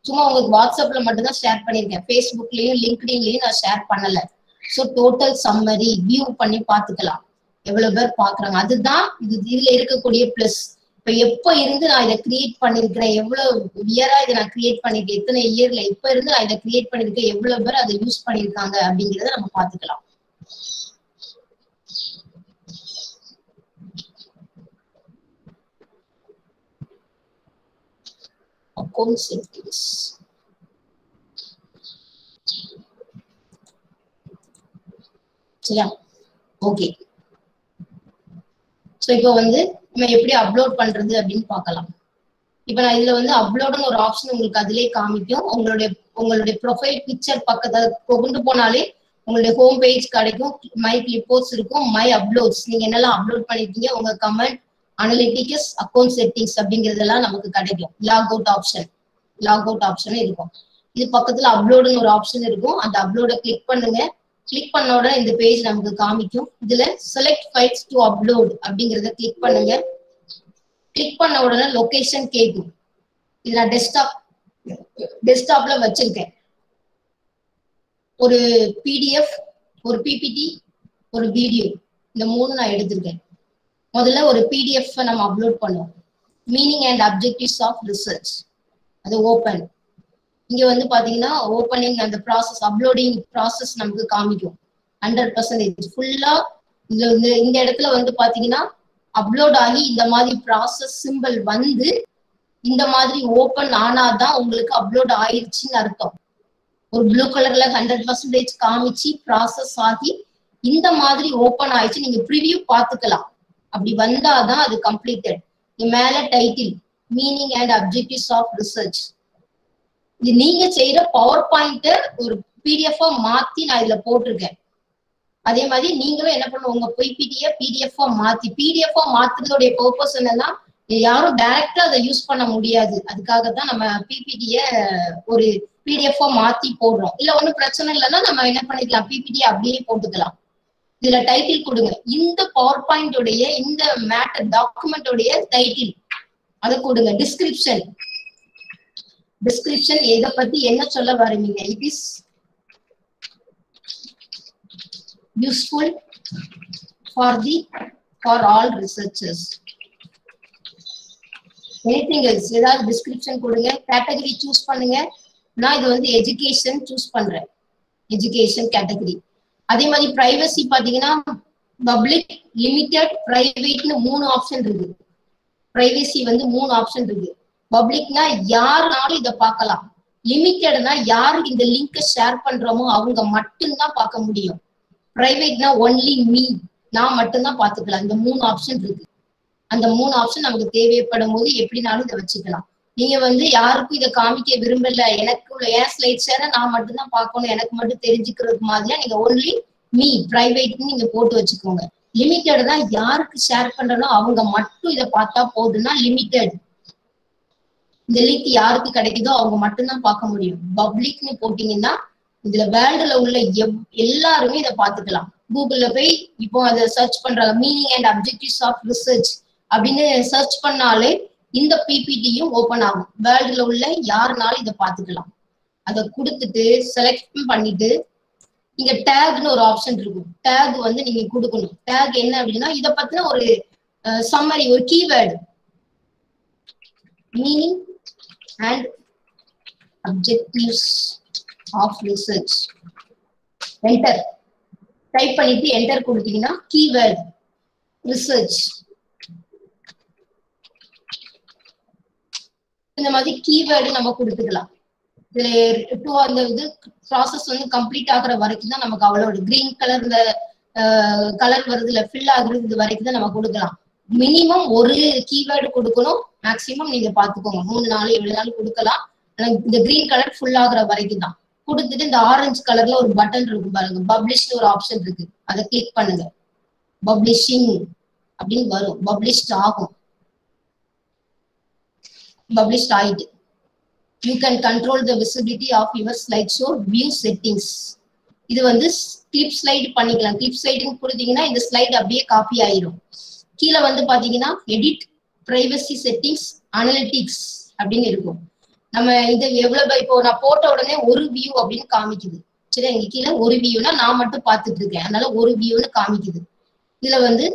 A: சும்மா உங்களுக்கு வாட்ஸ்அப்ல மட்டும்தான் ஷேர் பண்ணிருக்கேன் ஃபேஸ்புக்லயும் லிங்க்டின்லயும் நான் ஷேர் பண்ணல. ஸோ டோட்டல் சம்மரி வியூ பண்ணி பாத்துக்கலாம் எவ்வளவு பேர் பாக்குறாங்க அதுதான் இது இதுல இருக்கக்கூடிய பிளஸ் இப்ப எப்ப இருந்து நான் இதை கிரியேட் பண்ணிருக்கிறேன் எவ்வளவு இயரா இதை நான் கிரியேட் பண்ணிருக்கேன் எத்தனை இயர்ல இப்ப இருந்து நான் இதை கிரியேட் பண்ணிருக்கேன் எவ்வளவு பேர் அதை யூஸ் பண்ணிருக்காங்க அப்படிங்கறத நம்ம பாத்துக்கலாம் account சரியா ஓகே ஸோ இப்போ வந்து நம்ம எப்படி அப்லோட் பண்றது அப்படின்னு பார்க்கலாம்。இப்போ நான் இதுல வந்து அப்லோடுன்னு ஒரு ஆப்ஷன் உங்களுக்கு அதிலே காமிக்கும். உங்களுடைய உங்களுடைய ப்ரொஃபைல் பிக்சர் பக்கத்தை கொண்டு போனாலே உங்களுடைய ஹோம் பேஜ் கிடைக்கும். மை கிளிப்போர்ட்ஸ் இருக்கும். மை அப்லோட்ஸ் நீங்க என்னெல்லாம் அப்லோட் பண்ணிருக்கீங்க உங்க கமெண்ட் அனலிட்டிக்ஸ் அக்கௌண்ட் செட்டிங்ஸ் அப்படிங்கறதெல்லாம் நமக்கு கிடைக்கும். Log out option log out option இருக்கும். இது பக்கத்துல அப்லோடுன்னு ஒரு ஆப்ஷன் இருக்கும். அந்த அப்லோட கிளிக் பண்ணுங்க. கிளிக் பண்ண உடனே இந்த பேஜ் நமக்கு காமிக்கும். இதுல செலக்ட் ஃபைல்ஸ் டு அப்லோட் அப்படிங்கறத கிளிக் பண்ணுங்க. கிளிக் பண்ண உடனே லொகேஷன் கேட்கும் இது நான் டெஸ்க்டாப் டெஸ்க்டாப்ல வச்சிருக்கேன். ஒரு பிடிஎஃப் ஒரு பிபிடி ஒரு வீடியோ இந்த மூணு நான் எடுத்திருக்கேன். முதல்ல ஒரு பிடிஎஃப் நம்ம அப்லோட் பண்ணுவோம். Meaning and objectives of research அது ஓப்பன் இங்க வந்து பாத்தீங்கன்னா ஓப்பனிங் அந்த ப்ராசஸ் அப்லோடிங் ப்ராசஸ் நமக்கு காமிக்கும். ஹண்ட்ரட் பர்சன்டேஜ் ஃபுல்லா இதுல வந்து இந்த இடத்துல வந்து பாத்தீங்கன்னா அப்லோட் ஆகி இந்த மாதிரி ப்ராசஸ் சிம்பிள் வந்து இந்த மாதிரி ஓப்பன் ஆனாதான் உங்களுக்கு அப்லோட் ஆயிடுச்சுன்னு அர்த்தம். ஒரு ப்ளூ கலர்ல ஹண்ட்ரட் பர்சன்டேஜ் காமிச்சு ப்ராசஸ் ஆகி இந்த மாதிரி ஓப்பன் ஆயிடுச்சு. நீங்க ப்ரிவியூ பாத்துக்கலாம் அப்படி வந்தாதான் அது கம்ப்ளீட்டட் மேல title meaning and objectives of research இது நீங்க செய்யற பவர் பாயிண்ட ஒரு பிடிஎஃப் மாத்தி நான் இதுல போட்டிருக்கேன். அதே மாதிரி நீங்களும் என்ன பண்ணுவோம் உங்க பொய்பிடிய பிடிஎஃப் மாத்தி பிடிஎஃப் மாத்துறதுடைய பர்பஸ் என்னன்னா யாரும் டைரக்டா அதை யூஸ் பண்ண முடியாது. அதுக்காக தான் நம்ம பிபிடிய ஒரு பிடிஎஃப் மாத்தி போடுறோம். இல்ல ஒண்ணும் பிரச்சனை இல்லைன்னா நம்ம என்ன பண்ணிக்கலாம் பிபிடி அப்படியே போட்டுக்கலாம். இதுல டைட்டில் கொடுங்க. இந்த பவர் பாயிண்ட் உடைய இந்த மேட்டர் டாக்குமெண்ட் உடைய டைட்டில் அதை கொடுங்க. டிஸ்கிரிப்ஷன் டிஸ்கிரிப்ஷன் எதை பத்தி என்ன சொல்ல வரீங்க it is useful for the for all researchers anything else ஏதாவது டிஸ்கிரிப்ஷன் கொடுங்க. கேட்டகரி சூஸ் பண்ணுங்க. நான் இது வந்து எஜுகேஷன் சூஸ் பண்றேன். எஜுகேஷன் கேட்டகரி அதே மாதிரி பிரைவசி பாத்தீங்கன்னா பப்ளிக் லிமிடெட் பிரைவேட்னு மூணு ஆப்ஷன் இருக்கு. பிரைவசி வந்து மூணு ஆப்ஷன் இருக்கு. பப்ளிக்னா யாருனாலும் இதை பார்க்கலாம். லிமிட்டட்னா யாரு இந்த லிங்கை ஷேர் பண்றோமோ அவங்க மட்டும்தான் பார்க்க முடியும். பிரைவேட்னா ஒன்லி மீ நான் மட்டும்தான் பாத்துக்கலாம் இந்த மூணு ஆப்ஷன் இருக்கு. அந்த மூணு ஆப்ஷன் நமக்கு தேவைப்படும் போது எப்படினாலும் இதை வச்சுக்கலாம். நீங்க வந்து யாருக்கும் இதை காமிக்க விரும்பல. எனக்கு உள்ள ஏன் ஸ்லைட் ஷேரை நான் மட்டும்தான் பார்க்கணும். எனக்கு மட்டும் தெரிஞ்சுக்கிறது மாதிரியா நீங்க ஒன்லி மீ பிரைவேட்னு நீங்க போட்டு வச்சுக்கோங்க. லிமிட்டட் தான் யாருக்கு ஷேர் பண்றனோ அவங்க மட்டும் இதை பார்த்தா போதுன்னா லிமிட்டட் இந்த லிங்க் யாருக்கு கிடைக்குதோ அவங்க மட்டும்தான் பார்க்க முடியும். பப்ளிக்னு போட்டீங்கன்னா இதுல வேர்ல்டுல உள்ள எவ் எல்லாருமே இதை பார்த்துக்கலாம். கூகுள்ல போய் இப்போ அதை சர்ச் பண்றாங்க. Meaning and objectives of research அப்படின்னு சர்ச் பண்ணாலே இந்த பிபிடியும் ஓபன் ஆகும். வேர்ல்டுல உள்ள யாருனாலும் இதை பார்த்துக்கலாம். அதை கொடுத்துட்டு செலக்ட் பண்ணிட்டு இங்க டேக்னு ஒரு ஆப்ஷன் இருக்கும். டேக் வந்து நீங்க கொடுக்கணும். டேக் என்ன அப்படின்னா இதை பத்தின ஒரு சம்மரி ஒரு keyword meaning and objectives of research enter type பண்ணிட்டு என்டர் கொடுத்தீங்கன்னா கீவேர்டு ரிசர்ச் இந்த மாதிரி கீவேர்டு நம்ம கொடுத்துக்கலாம். டூ அந்த இது ப்ராசஸ் வந்து கம்ப்ளீட் ஆகுற வரைக்கும் தான் நமக்கு அவ்வளோ கிரீன் கலர் இந்த கலர் வருதுல ஃபில் ஆகுறது இது வரைக்கும் தான் நம்ம கொடுக்கலாம். மினிமம் ஒரு கீவேர்டு கொடுக்கணும். மேக்சிமம் நீங்க பாத்துக்கோங்க மூணு நாள் ஏழு நாள் கொடுக்கலாம். ஆனா இந்த கிரீன் கலர் ஃபுல் ஆகுற வரைக்கும் தான். கொடுத்துட்டு இந்த ஆரஞ்சு கலர்ல ஒரு பட்டன் இருக்கு பாருங்க. பப்ளிஷ்னு ஒரு ஆப்ஷன் இருக்கு. அதை கிளிக் பண்ணுங்க. பப்ளிஷிங் அப்படின்னு வரும். பப்ளிஷ்ட் ஆகும். Published ID. You can control the visibility of your slide view view settings இது வந்து கிளிப் ஸ்லைட் பண்ணிக்கலாம். கிளிப் ஸ்லைடுன்னு கொடுத்தீங்கன்னா இந்த ஸ்லைட் அப்படியே காப்பி ஆயிரும். கீழே வந்து பாத்தீங்கன்னா எடிட் பிரைவசி செட்டிங்ஸ் அனலிட்டிக்ஸ் அப்படின்னு இருக்கும். நம்ம இது எவ்வளவு இப்போ நான் போட்ட உடனே ஒரு வியூ அப்படின்னு காமிக்குது. சரி இங்க கீழே ஒரு வியூனா நான் மட்டும் பார்த்துட்டு இருக்கேன். அதனால ஒரு வியூன்னு காமிக்குது. இதுல வந்து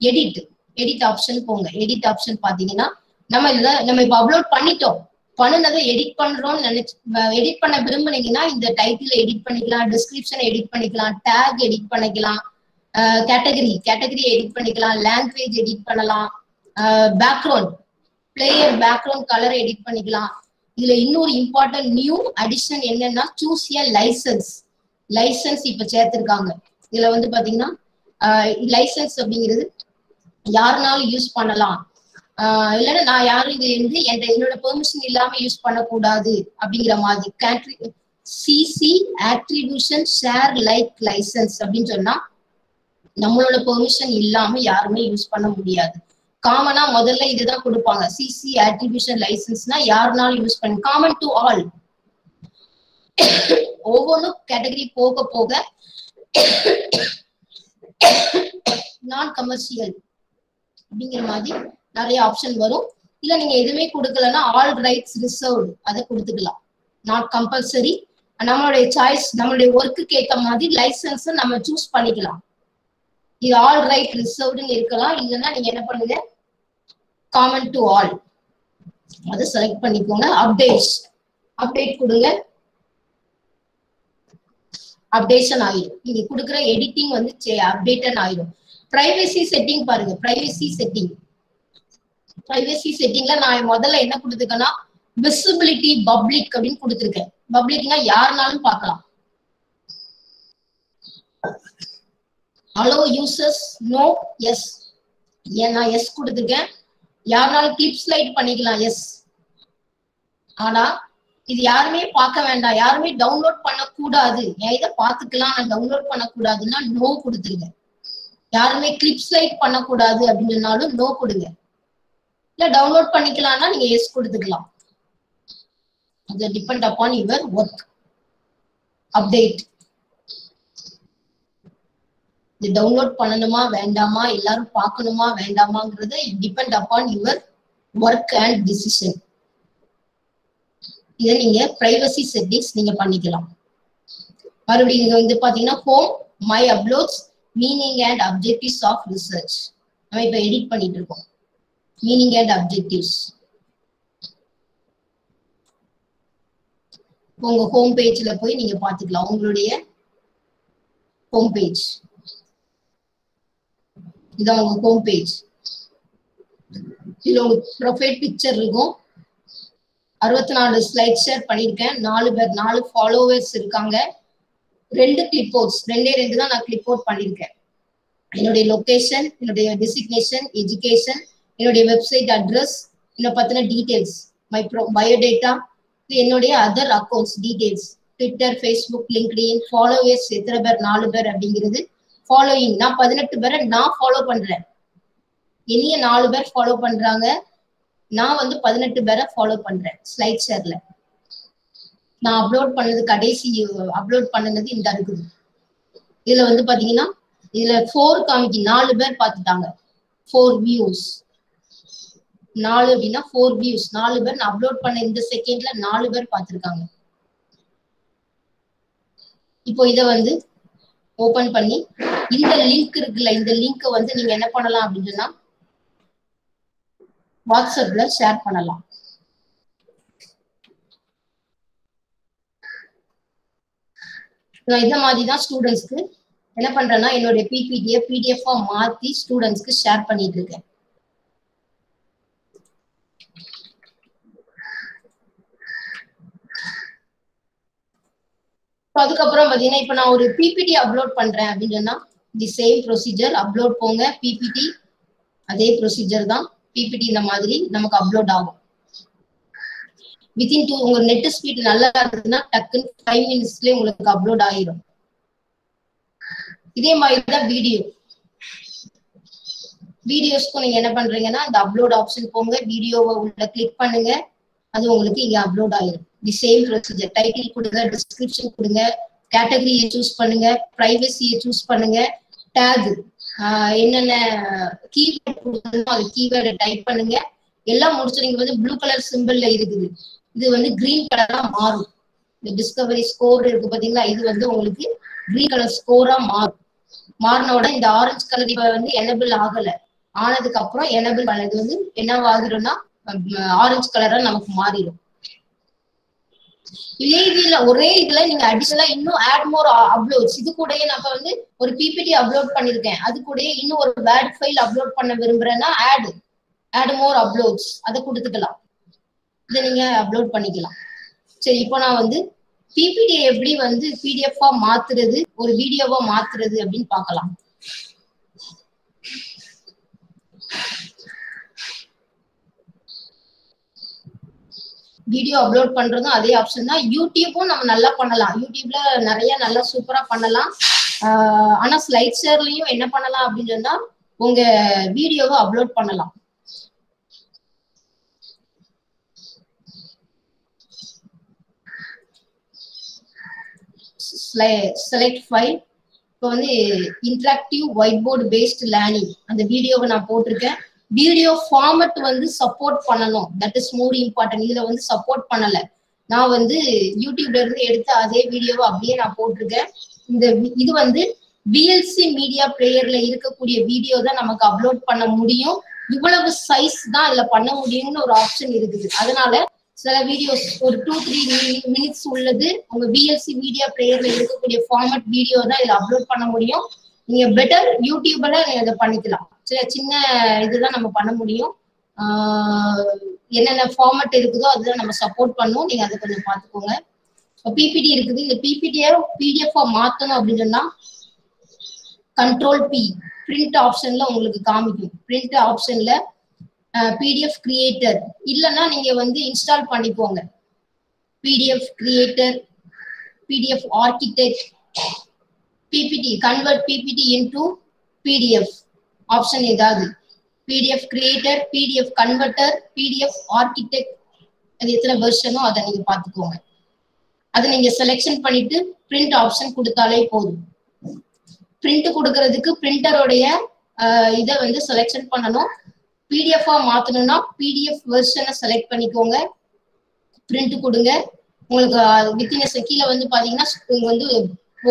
A: எடிட் எடிட் ஆப்ஷன் போங்க. எடிட் ஆப்ஷன் பாத்தீங்கன்னா நம்ம இதை நம்ம இப்ப அப்லோட் பண்ணிட்டோம். பண்ணுனதை எடிட் பண்றோம்னு நினைச்சு எடிட் பண்ண விரும்புனீங்கன்னா இந்த டைட்டில் எடிட் பண்ணிக்கலாம் டிஸ்கிரிப்ஷன் எடிட் பண்ணிக்கலாம் டேக் எடிட் பண்ணிக்கலாம் கேட்டகரி கேட்டகரி எடிட் பண்ணிக்கலாம் லாங்குவேஜ் எடிட் பண்ணலாம் background player background colour edit பண்ணிக்கலாம். இதுல இன்னொரு இம்பார்ட்டன்ட் நியூ அடிஷன் என்னன்னா சூஸ் எ லைசன்ஸ் லைசன்ஸ் இப்ப சேர்த்திருக்காங்க. இதுல வந்து பாத்தீங்கன்னா லைசன்ஸ் அப்படிங்கிறது யாருனாலும் யூஸ் பண்ணலாம். ஆஹ் இல்லைன்னா நான் யாரும் இது வந்து என் என்னோட பெர்மிஷன் இல்லாம யூஸ் பண்ணக்கூடாது அப்படிங்கிற மாதிரி. கேட்ரி CC attribution share like licence அப்படின்னு சொன்னா நம்மளோட பெர்மிஷன் இல்லாம யாருமே யூஸ் பண்ண முடியாது. காமனா முதல்ல இதுதான் கொடுப்பாங்க. சிசி ஆட்ரிபியூஷன் லைசன்ஸ்னா யாருனாலும் யூஸ் பண்ண காமன் டு ஆல் ஒவ்வொன்றும் கேட்டகரி போக போக நான் கமர்ஷியல் அப்படிங்கிற மாதிரி நிறைய ஆப்ஷன் வரும். இல்ல நீங்க எதுவுமே கொடுக்கலன்னா ஆல் ரைட்ஸ் ரிசர்வ்டு அதை கொடுத்துக்கலாம். நாட் கம்பல்சரி நம்மளுடைய சாய்ஸ் நம்மளுடைய ஒர்க்குக்கு ஏத்த மாதிரி லைசன்ஸ் நம்ம சூஸ் பண்ணிக்கலாம். இது ஆல் ரைட் ரிசர்வ்டுன்னு இருக்கலாம். இல்லைன்னா நீங்க என்ன பண்ணுங்க? காமன் டு ஆல் அதை செலக்ட் பண்ணிக்கோங்க. அப்டேட் அப்டேட் கொடுங்க. அப்டேஷன் ஆயிடும் நீங்க கொடுக்குற எடிட்டிங் வந்து அப்டேட்டன் ஆயிடும் பிரைவசி செட்டிங் பாருங்க. பிரைவசி செட்டிங் பிரைவசி செட்டிங்ல நான் முதல்ல என்ன கொடுத்துருக்கேன்னா விசிபிலிட்டி பப்ளிக் அப்படின்னு கொடுத்துருக்கேன். பப்ளிக்னா யாருனாலும் பார்க்கலாம். அலோ யூசர்ஸ் நோ எஸ் ஏன் நான் எஸ் கொடுத்துருக்கேன். யாருனாலும் கிளிப் ஸ்லைட் பண்ணிக்கலாம் எஸ் ஆனா இது யாருமே பார்க்க வேண்டாம். யாருமே டவுன்லோட் பண்ணக்கூடாது. ஏன் இதை பார்த்துக்கலாம். நான் டவுன்லோட் பண்ணக்கூடாதுன்னா நோ கொடுத்துருங்க. யாருமே கிளிப் ஸ்லைட் பண்ணக்கூடாது அப்படின்னாலும் நோ கொடுங்க. இல்ல டவுன்லோட் பண்ணிக்கலாம்னா நீங்க எஸ் கொடுத்துக்கலாம். அது depend upon your work update இது டவுன்லோட் பண்ணணுமா வேண்டாமா எல்லாரும் பார்க்கணுமா வேண்டாமாங்கிறது depend upon your work and decision இதை நீங்க பிரைவசி செட்டிங்ஸ் நீங்க பண்ணிக்கலாம். மறுபடியும் இங்க வந்து பாத்தீங்கன்னா home my uploads meaning and objectives of research நம்ம இப்ப எடிட் பண்ணிட்டு இருக்கோம். மீனிங் அண்ட் அப்ஜெக்டிவ்ஸ் உங்க ஹோம் பேஜ்ல போய் நீங்க பாத்துக்கலாம் உங்களுடைய ஹோம் பேஜ் இதான் உங்க ஹோம் பேஜ் இதுல உங்க ப்ரொஃபைல் பிக்சர் இருக்கும். அறுபத்தி நாலு ஸ்லைட் ஷேர் பண்ணியிருக்கேன். நாலு பேர் நாலு ஃபாலோவர்ஸ் இருக்காங்க. ரெண்டு கிளிப் அவுட்ஸ் ரெண்டே ரெண்டு தான் நான் கிளிப் அவுட் பண்ணியிருக்கேன். என்னுடைய லொகேஷன் என்னுடைய டெசிக்னேஷன் எஜுகேஷன் என்னுடைய வெப்சைட் அட்ரஸ் என்னை பத்தின டீடைல்ஸ் மை ப்ரோ பயோடேட்டா என்னுடைய other accounts details Twitter Facebook LinkedIn followers எத்தனை பேர் நாலு பேர் அப்படிங்கிறது ஃபாலோயிங் நான் பதினெட்டு பேரை நான் ஃபாலோ பண்றேன். இனிய நாலு பேர் ஃபாலோ பண்றாங்க. நான் வந்து பதினெட்டு பேரை ஃபாலோ பண்றேன் ஸ்லைட் ஷேர்ல நான் அப்லோட் பண்ணது கடைசி அப்லோட் பண்ணது இந்த இருக்குது இதுல வந்து பாத்தீங்கன்னா இதுல ஃபோர் காமிக்கு நாலு பேர் பார்த்துட்டாங்க. ஃபோர் வியூஸ் நாலு அப்படின்னா ஃபோர் வியூஸ் நாலு பேர் நான் அப்லோட் பண்ண இந்த செகண்ட்ல நாலு பேர் பார்த்துருக்காங்க. இப்போ இதை வந்து ஓபன் பண்ணி இந்த லிங்க் இருக்குல்ல இந்த லிங்க் வந்து நீங்க என்ன பண்ணலாம் அப்படின்னு சொன்னா வாட்ஸ்அப்ல ஷேர் பண்ணலாம். நான் இந்த மாதிரி தான் ஸ்டூடெண்ட்ஸ்க்கு என்ன பண்றேன்னா என்னுடைய பிபிடிஎஃப் பிடிஎஃபா மாத்தி ஸ்டூடெண்ட்ஸ்க்கு ஷேர் பண்ணிட்டு இருக்கேன். அதுக்கப்புறம் பாத்தீங்கன்னா இப்ப நான் ஒரு பிபிடி அப்லோட் பண்றேன் அப்படின்னு தி சேம் ப்ரொசீஜர் அப்லோட் போங்க பிபிடி அதே ப்ரொசீஜர் தான் பிபிடி இந்த மாதிரி நமக்கு அப்லோட் ஆகும். வித்தின் டூ உங்க நெட் ஸ்பீட் நல்லா இருந்ததுன்னா டக்குன்னு ஃபைவ் மினிட்ஸ்லயே உங்களுக்கு அப்லோட் ஆயிரும். இதே மாதிரி தான் வீடியோ வீடியோஸ்க்கும் நீங்க என்ன பண்றீங்கன்னா இந்த அப்லோட் ஆப்ஷன் போங்க வீடியோவை உள்ள கிளிக் பண்ணுங்க அது உங்களுக்கு இங்க அப்லோட் ஆயிரும். தி சேம் ப்ரொசீஜர் டைட்டில் கொடுங்க டிஸ்கிரிப்ஷன் கொடுங்க கேட்டகரியை சூஸ் பண்ணுங்க ப்ரைவசியை சூஸ் பண்ணுங்க. டேக் என்னென்ன கீவேர்ட் கொடுக்கணுமோ அது கீவேர்டை டைப் பண்ணுங்க. எல்லாம் முடிச்சு நீங்க வந்து ப்ளூ கலர் சிம்பிள்ல இருக்குது. இது வந்து கிரீன் கலரா மாறும். இந்த டிஸ்கவரி ஸ்கோர் இருக்கு பாத்தீங்களா? இது வந்து உங்களுக்கு கிரீன் கலர் ஸ்கோரா மாறும். மாறினோட இந்த ஆரஞ்சு கலர் இப்ப வந்து எனபிள் ஆகல. ஆனதுக்கு அப்புறம் எனபிள் பண்ணது வந்து என்னவாகிடும்னா ஆரஞ்சு கலரா நமக்கு மாறிடும். இதே இதுல ஒரே இதுல நீங்க அடிஷனலா இன்னும் ஆட் மோர் அப்லோட்ஸ் இது கூடயே நான் வந்து ஒரு பிபிடி அப்லோட் பண்ணிருக்கேன். அது கூடயே இன்னும் ஒரு வேர்ட் ஃபைல் அப்லோட் பண்ண விரும்புறேன்னா ஆட் ஆட் மோர் அப்லோட்ஸ் அதை கொடுத்துக்கலாம். இதை நீங்க அப்லோட் பண்ணிக்கலாம். சரி இப்போ நான் வந்து பிபிடி எப்படி வந்து பிடிஎஃபா மாத்துறது ஒரு வீடியோவா மாத்துறது அப்படின்னு பார்க்கலாம். வீடியோ அப்லோட் பண்றதும் அதே ஆப்ஷன் தான். யூடியூப்பும் நம்ம நல்லா பண்ணலாம். யூடியூப்ல நிறைய நல்லா சூப்பரா பண்ணலாம். ஆனா ஸ்லைட் ஷேர்லயும் என்ன பண்ணலாம் அப்படின்னு சொன்னா உங்க வீடியோவை அப்லோட் பண்ணலாம். செலக்ட் ஃபைல் இப்போ வந்து interactive white board based learning அந்த வீடியோவை நான் போட்டிருக்கேன். வீடியோ ஃபார்மட் வந்து சப்போர்ட் பண்ணணும். தட் இஸ் மோர் இம்பார்ட்டன்ட் இதுல வந்து சப்போர்ட் பண்ணல. நான் வந்து யூடியூப்ல இருந்து எடுத்த அதே வீடியோவை அப்படியே நான் போட்டிருக்கேன். இந்த இது வந்து விஎல்சி மீடியா பிளேயர்ல இருக்கக்கூடிய வீடியோ தான் நமக்கு அப்லோட் பண்ண முடியும். இவ்வளவு சைஸ் தான் இதுல பண்ண முடியும்னு ஒரு ஆப்ஷன் இருக்குது. அதனால சில வீடியோஸ் ஒரு டூ த்ரீ மினிட்ஸ் உள்ளது. உங்க பிஎஸ்சி மீடியா பிளேயர்ல இருக்கக்கூடிய ஃபார்மட் வீடியோ தான் இதுல அப்லோட் பண்ண முடியும். நீங்க பெட்டர் யூடியூப்ல நீங்க அதை பண்ணிக்கலாம். சில சின்ன இதுதான் நம்ம பண்ண முடியும். என்னென்ன ஃபார்மட் இருக்குதோ அதுதான் நம்ம சப்போர்ட் பண்ணும் நீங்க அதை கொஞ்சம் பார்த்துக்கோங்க. இப்போ பிபிடி இருக்குது. இந்த பிபிடியை பிடிஎஃபா மாத்தணும் அப்படின்னு சொன்னா கண்ட்ரோல் பி பிரிண்ட் ஆப்ஷன்ல உங்களுக்கு காமிக்கும். பிரிண்ட் ஆப்ஷன்ல பிடிஎஃப் கிரியேட்டர் இல்லைன்னா நீங்க வந்து இன்ஸ்டால் பண்ணிக்கோங்க. PDF creator PDF architect PPT convert PPT into PDF option ஏதாவது? PDF creator PDF converter PDF architect அது எத்தனை வெர்ஷனோ அதை நீங்க பார்த்துக்கோங்க. அதை நீங்க செலெக்ஷன் பண்ணிட்டு பிரிண்ட் ஆப்ஷன் கொடுத்தாலே போதும். பிரிண்ட் கொடுக்கறதுக்கு பிரிண்டருடைய இதை வந்து செலெக்ஷன் பண்ணணும். பிடிஎஃபா மாத்தணும்னா பிடிஎஃப் வெர்ஷனை செலக்ட் பண்ணிக்கோங்க. பிரிண்ட் கொடுங்க. உங்களுக்கு வித்தின் கீழே வந்து பாத்தீங்கன்னா வந்து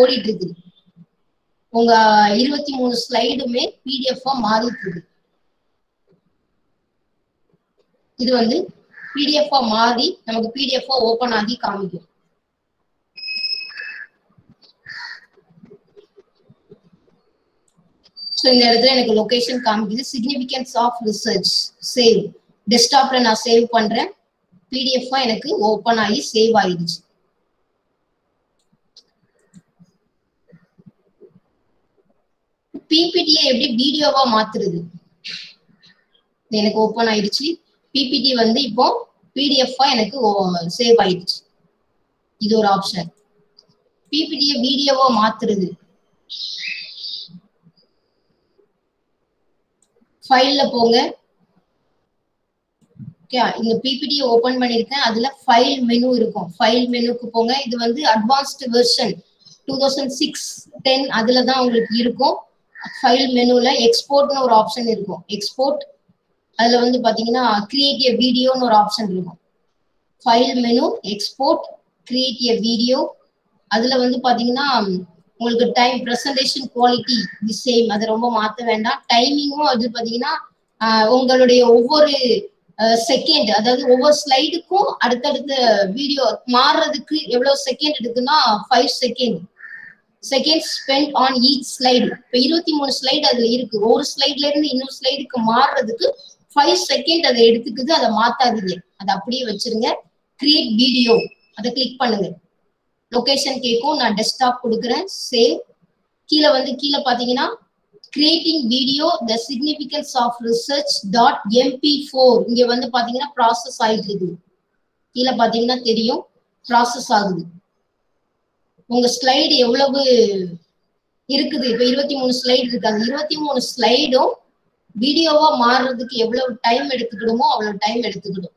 A: ஓடிட்டு இருக்குது. உங்க இருபத்தி மூணு ஸ்லைடுமே பிடிஎஃபா மாறிட்டு இது வந்து பிடிஎஃபா மாறி நமக்கு பிடிஎஃபா ஓபன் ஆகி காமிக்கும். ஸோ இந்த இடத்துல எனக்கு லொகேஷன் காமிக்குது. சிக்னிஃபிகன்ஸ் ஆஃப் ரிசர்ச் சேவ் டெஸ்க்டாப்ல நான் சேவ் பண்றேன். பிடிஎஃபா எனக்கு ஓபன் ஆகி சேவ் ஆயிடுச்சு. பிபிடியை எப்படி வீடியோவா மாத்துறது? எனக்கு ஓப்பன் ஆயிடுச்சு. பிபிடி வந்து இப்போ பிடிஎஃபா எனக்கு சேவ் ஆயிடுச்சு. இது ஒரு ஆப்ஷன் பிபிடியை வீடியோவா மாத்துறது. ஃபைல்ல போங்க. ஓகே இந்த பிபிடியை ஓபன் பண்ணிருக்கேன். அதுல ஃபைல் மெனு இருக்கும். ஃபைல் மெனுக்கு போங்க. இது வந்து advanced version two thousand six ten அதுல தான் உங்களுக்கு இருக்கும். ஃபைல் மெனுல எக்ஸ்போர்ட்னு ஒரு ஆப்ஷன் இருக்கும். எக்ஸ்போர்ட் அதுல வந்து பாத்தீங்கன்னா கிரியேட் எ வீடியோன்னு ஒரு ஆப்ஷன் இருக்கும். File menu export create a video அதுல வந்து பாத்தீங்கன்னா உங்களுக்கு time presentation quality the same அதை ரொம்ப மாற்ற வேண்டாம். டைமிங்கும் அது பாத்தீங்கன்னா உங்களுடைய ஒவ்வொரு செகண்ட் அதாவது ஒவ்வொரு ஸ்லைடுக்கும் அடுத்தடுத்த வீடியோ மாறுறதுக்கு எவ்வளவு second எடுக்குன்னா five second second spend on each slide இப்போ இருபத்தி மூணு ஸ்லைடு அதுல இருக்கு. ஒரு ஸ்லைட்ல இருந்து இன்னொரு ஸ்லைடுக்கு மாறுறதுக்கு ஃபைவ் செகண்ட் அதை எடுத்துக்குது அதை மாத்தாதீங்க. அதை அப்படியே வச்சிருங்க. கிரியேட் வீடியோ அதை கிளிக் பண்ணுங்க. லொகேஷன் கேட்கும் நான் டெஸ்க்டாப் கொடுக்குறேன். சேவ் கீழே வந்து கீழே பாத்தீங்கன்னா creating video the significance of research dot MP four இங்க வந்து பாத்தீங்கன்னா ப்ராசஸ் ஆயிட்டு இருக்குது கீழே பாத்தீங்கன்னா தெரியும். ப்ராசஸ் ஆகுது. உங்க ஸ்லைடு எவ்வளவு இருக்குது? இப்ப இருபத்தி மூணு ஸ்லைடு இருக்கு. அந்த இருபத்தி மூணு ஸ்லைடும் வீடியோவா மாறுறதுக்கு எவ்வளவு டைம் எடுத்துக்கிடுமோ அவ்வளவு டைம் எடுத்துக்கிடும்.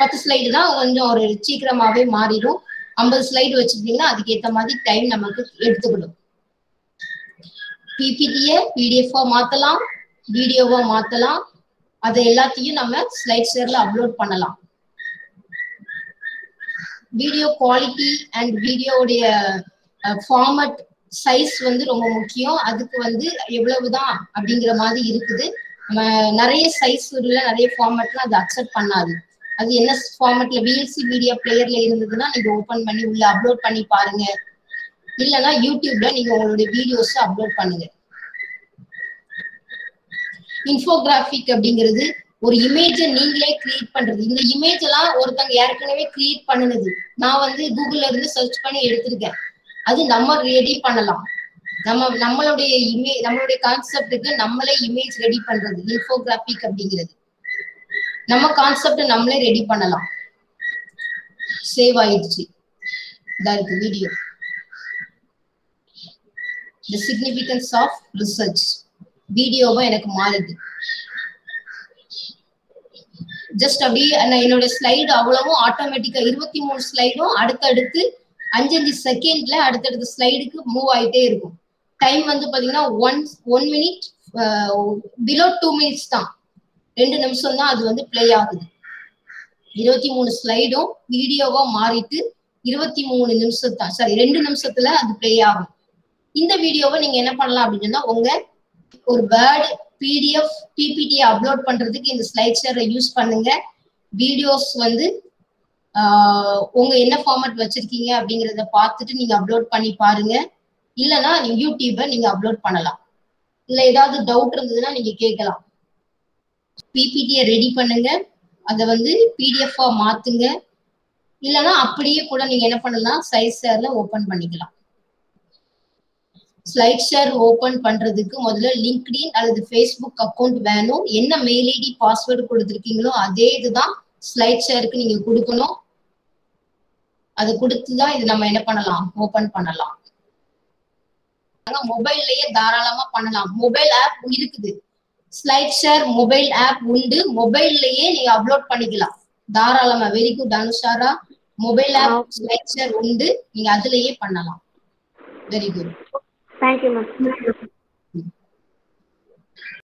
A: பத்து ஸ்லைடு தான் கொஞ்சம் ஒரு சீக்கிரமாவே மாறிடும். ஐம்பது ஸ்லைடு வச்சிருந்தீங்கன்னா அதுக்கேற்ற மாதிரி டைம் நமக்கு எடுத்துக்கிடும். பிபிடிய பிடிஎஃபா மாத்தலாம் வீடியோவா மாத்தலாம். அதை எல்லாத்தையும் நம்ம ஸ்லைட் ஷேர்ல அப்லோட் பண்ணலாம். வீடியோ குவாலிட்டி அண்ட் வீடியோவுடைய ஃபார்மட் சைஸ் வந்து ரொம்ப முக்கியம். அதுக்கு வந்து எவ்வளவுதான் அப்படிங்கிற மாதிரி இருக்குது. நம்ம நிறைய சைஸ் உள்ள நிறைய ஃபார்மட்லாம் அது அக்செப்ட் பண்ணாது. அது என்ன ஃபார்மட்ல விஎல்சி மீடியா பிளேயர்ல இருந்ததுன்னா நீங்க ஓபன் பண்ணி உள்ள அப்லோட் பண்ணி பாருங்க. இல்லைன்னா யூடியூப்ல நீங்க உங்களுடைய வீடியோஸ் அப்லோட் பண்ணுங்க. இன்ஃபோகிராஃபிக் அப்படிங்கிறது ஒரு இமேஜை நீங்களே கிரியேட் பண்றது. இந்த இமேஜ் எல்லாம் ஒருத்தங்க ஏற்கனவே கிரியேட் பண்ணுனது. நான் வந்து கூகுள்ல இருந்து சர்ச் பண்ணி எடுத்திருக்கேன். அது நம்ம ரெடி பண்ணலாம். நம்ம நம்மளுடைய இமே நம்மளுடைய கான்செப்டுக்கு நம்மளே இமேஜ் ரெடி பண்றது. இன்ஃபோகிராபிக் அப்படிங்கிறது. நம்ம கான்செப்ட் நம்மளே ரெடி பண்ணலாம். சேவ் ஆயிடுச்சு. இதா இருக்கு video the significance of research வீடியோவா எனக்கு மாறுது. ஜஸ்ட் அப்படியே என்னோட ஸ்லைடு அவ்வளவும் ஆட்டோமேட்டிக்கா இருபத்தி மூணு ஸ்லைடும் அடுத்தடுத்து அஞ்சஞ்சு செகண்ட்ல அடுத்தடுத்த ஸ்லைடுக்கு மூவ் ஆயிட்டே இருக்கும். டைம் வந்து பாத்தீங்கன்னா one one minute below two minutes தான். ரெண்டு நிமிஷம் தான் அது வந்து பிளே ஆகுது. இருபத்தி மூணு ஸ்லைடும் வீடியோவா மாறிட்டு இருபத்தி மூணு நிமிஷத்தா சாரி ரெண்டு நிமிஷத்துல அது பிளே ஆகும். இந்த வீடியோவை நீங்க என்ன பண்ணலாம் அப்படின்னா உங்க ஒரு பேர்டு பிடிஎஃப் பிபிடி அப்லோட் பண்றதுக்கு இந்த ஸ்லைட் ஷேரை யூஸ் பண்ணுங்க. வீடியோஸ் வந்து உங்க என்ன ஃபார்மட் வச்சிருக்கீங்க அப்படிங்கறத பார்த்துட்டு நீங்க அப்லோட் பண்ணி பாருங்க. இல்லைன்னா நீங்க யூடியூப நீங்க அப்லோட் பண்ணலாம். இல்ல ஏதாவது டவுட் இருந்ததுன்னா நீங்க கேட்கலாம். பிபிடியை ரெடி பண்ணுங்க. அதை வந்து பிடிஎஃபா மாத்துங்க. இல்லைன்னா அப்படியே கூட நீங்க என்ன பண்ணலாம் சைஸ் ஷேர்ல ஓபன் பண்ணிக்கலாம். ஸ்லைட் ஷேர் ஓபன் பண்றதுக்கு முதல்ல லிங்க்டின் அல்லது ஃபேஸ்புக் அக்கௌண்ட் வேணும். என்ன மெயில் ஐடி பாஸ்வேர்டு கொடுத்துருக்கீங்களோ அதே இதுதான் ஸ்லைட் ஷேருக்கு நீங்க கொடுக்கணும். அது கொடுத்துதான் இது நம்ம என்ன பண்ணலாம்? ஓபன் பண்ணலாம். மொபைல்லயே தாராளமா பண்ணலாம். மொபைல் ஆப் இருக்குது. ஸ்லைட் ஷேர் மொபைல் ஆப் உண்டு. மொபைல்லயே நீங்க அப்லோட் பண்ணிக்கலாம். தாராளமா. Very good Anushara. Mobile app slide share உண்டு. நீங்க அதுலயே பண்ணலாம். Very good
B: thank you ma'am